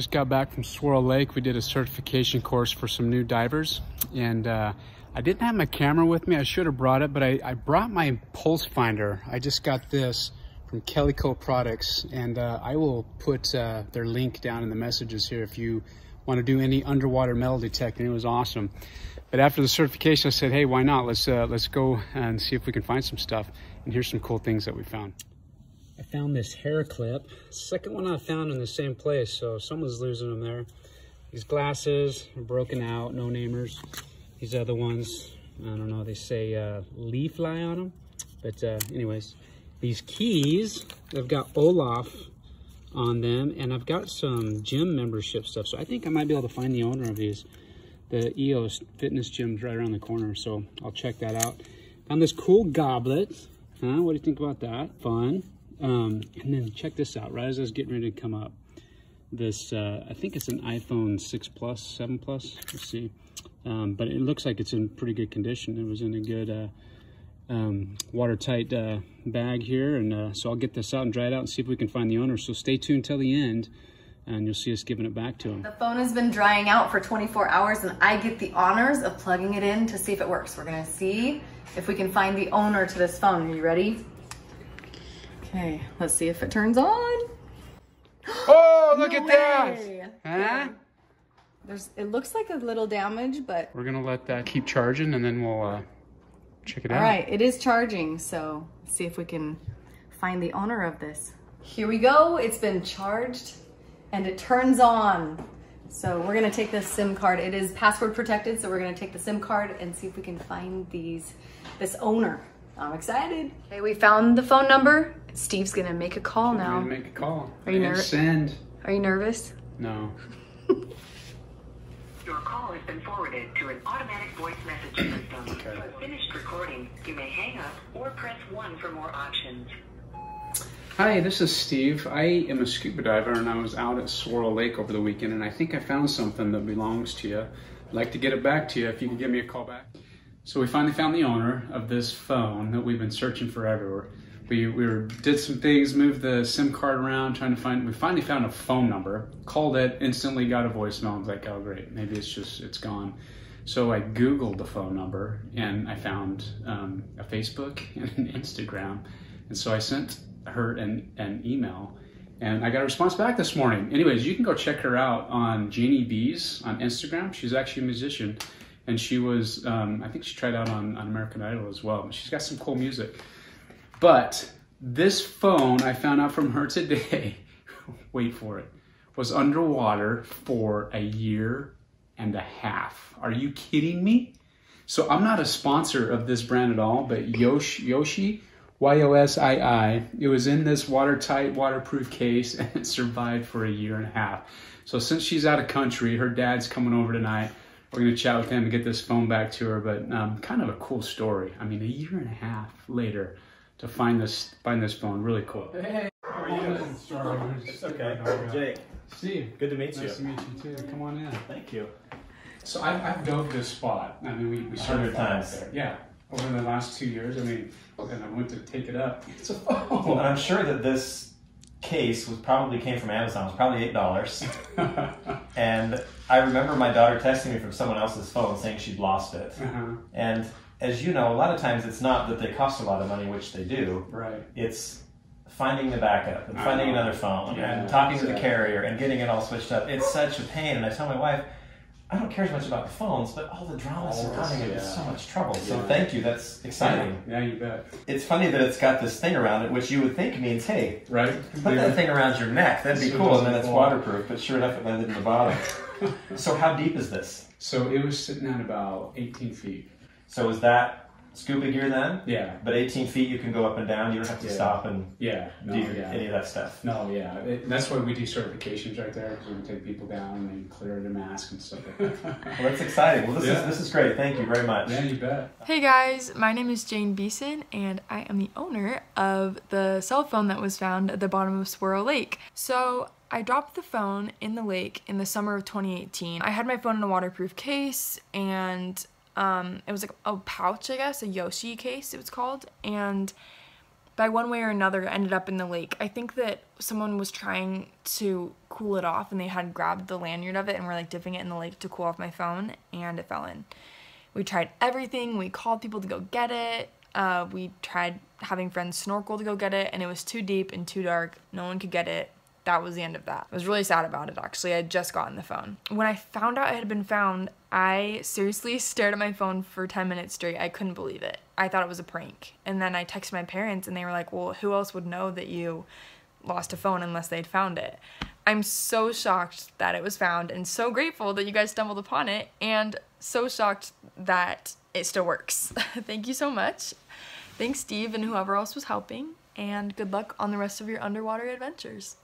Just got back from Saguaro Lake. We did a certification course for some new divers. And uh, I didn't have my camera with me. I should have brought it, but I, I brought my pulse finder. I just got this from Kellyco Products. And uh, I will put uh, their link down in the messages here if you want to do any underwater metal detecting. It was awesome. But after the certification, I said, hey, why not? Let's, uh, let's go and see if we can find some stuff. And here's some cool things that we found. I found this hair clip. Second one I found in the same place, so someone's losing them there. These glasses are broken out, no namers. These other ones, I don't know, they say uh, leaf lie on them. But uh, anyways, these keys, they've got Olaf on them, and I've got some gym membership stuff. So I think I might be able to find the owner of these. The EOS fitness gym's right around the corner, so I'll check that out. Found this cool goblet. Huh? What do you think about that? Fun. Um, and then check this out, right as I was getting ready to come up, this, uh, I think it's an iPhone 6 Plus, 7 Plus, let's see. Um, but it looks like it's in pretty good condition. It was in a good uh, um, watertight uh, bag here. And uh, so I'll get this out and dry it out and see if we can find the owner. So stay tuned till the end and you'll see us giving it back to him. The phone has been drying out for 24 hours and I get the honors of plugging it in to see if it works. We're gonna see if we can find the owner to this phone. Are you ready? Okay, let's see if it turns on. Oh, look No at that! way. Huh? There's, it looks like a little damage, but We're gonna let that keep charging and then we'll uh, check it out. all right, it is charging. So see if we can find the owner of this. Here we go. It's been charged and it turns on. So we're gonna take this SIM card. It is password protected, so we're gonna take the SIM card and see if we can find these this owner. I'm excited. Okay, we found the phone number. Steve's gonna make a call now. I'm now. gonna make a call. Are you And nerv- Send. Are you nervous? No. Your call has been forwarded to an automatic voice message system. Okay. For finished recording, you may hang up or press 1 for more options. Hi, this is Steve. I am a scuba diver and I was out at Saguaro Lake over the weekend and I think I found something that belongs to you. I'd like to get it back to you if you could give me a call back. So we finally found the owner of this phone that we've been searching for everywhere. We, we were, did some things, moved the SIM card around, trying to find, we finally found a phone number, called it, instantly got a voicemail. I was like, oh great, maybe it's just, it's gone. So I Googled the phone number and I found um, a Facebook and an Instagram. And so I sent her an, an email and I got a response back this morning. Anyways, you can go check her out on Jeannie Bees on Instagram. She's actually a musician and she was, um, I think she tried out on, on American Idol as well. She's got some cool music. But this phone I found out from her today, wait for it, was underwater for a year and a half. Are you kidding me? So I'm not a sponsor of this brand at all, but Yoshi, Yoshi Y-O-S-I-I, it was in this watertight, waterproof case and it survived for a year and a half. So since she's out of country, her dad's coming over tonight. We're gonna chat with him and get this phone back to her, but um, kind of a cool story. I mean, a year and a half later to find this find this phone, really cool. Hey, how are you? It's okay. Jake, Steve, good to meet you. nice to meet you too. Come on in. Thank you. So I, I've dove this spot. I mean, we, we started hundred times. there. Yeah, over the last two years. I mean, and I went to take it up. It's a Well, and. I'm sure that this case was probably came from Amazon. It was probably eight dollars. and I remember my daughter texting me from someone else's phone saying she'd lost it. uh-huh. And as you know, a lot of times it's not that they cost a lot of money, which they do. Right. It's finding the backup and finding another phone Yeah, and talking to the carrier and getting it all switched up. It's such a pain. And I tell my wife, I don't care as much about the phones, but all the drama surrounding it is so much trouble. So thank you. That's exciting. Yeah, you bet. It's funny that it's got this thing around it, which you would think means, hey, Right. put that thing around your neck. That'd be So cool. And then it's fall. waterproof. But sure enough, it landed in the bottom. so how deep is this? So it was sitting at about 18 feet. So is that scuba gear then? Yeah. But 18 feet, you can go up and down. You don't have to Yeah. stop and Yeah. No, do yeah. any of that stuff. No, yeah. It, that's why we do certifications right there. Because we take people down and they clear their mask and stuff like that. Well, that's exciting. Well, this Yeah. is this is great. Thank you very much. yeah, you bet. Hey guys, my name is Jane Beeson and I am the owner of the cell phone that was found at the bottom of Saguaro Lake. So I dropped the phone in the lake in the summer of 2018. I had my phone in a waterproof case and um, it was like a pouch, I guess, a Yoshi case it was called. And by one way or another, ended up in the lake. I think that someone was trying to cool it off and they had grabbed the lanyard of it and were like dipping it in the lake to cool off my phone and it fell in. We tried everything. We called people to go get it. Uh, we tried having friends snorkel to go get it and it was too deep and too dark. No one could get it. That was the end of that. I was really sad about it actually. I had just gotten the phone. When I found out it had been found, I seriously stared at my phone for 10 minutes straight. I couldn't believe it. I thought it was a prank. And then I texted my parents and they were like, well, who else would know that you lost a phone unless they'd found it? I'm so shocked that it was found and so grateful that you guys stumbled upon it and so shocked that it still works. Thank you so much. Thanks, Steve, and whoever else was helping, and good luck on the rest of your underwater adventures.